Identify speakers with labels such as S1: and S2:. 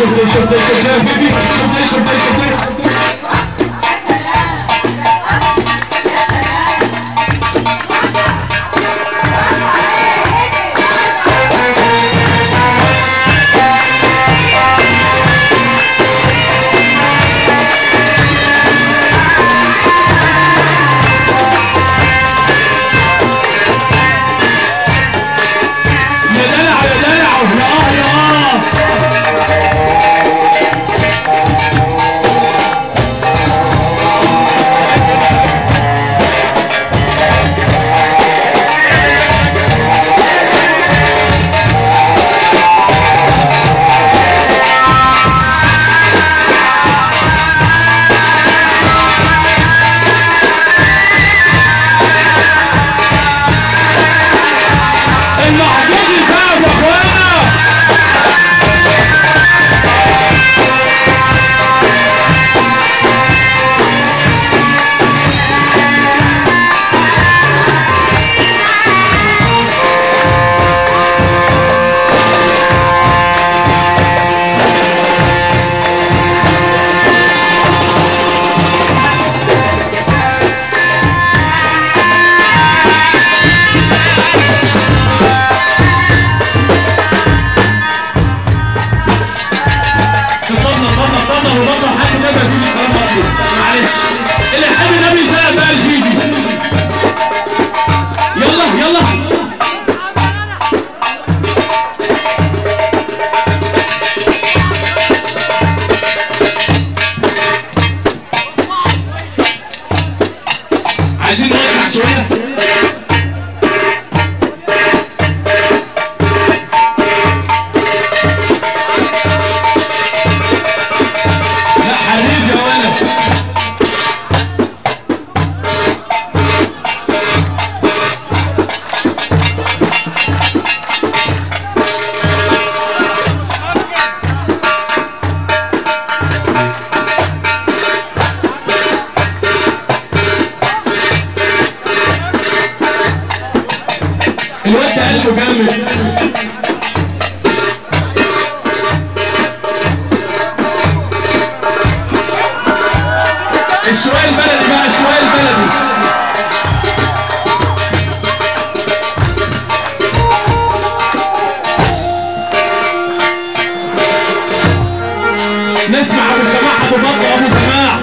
S1: shifting, shifting, shifting, baby. Shifting, shifting, shifting. الواد ده قلبه جامد الشوية البلدي بقى الشوية البلدي نسمع أبو سماح أبو بكر أبو سماح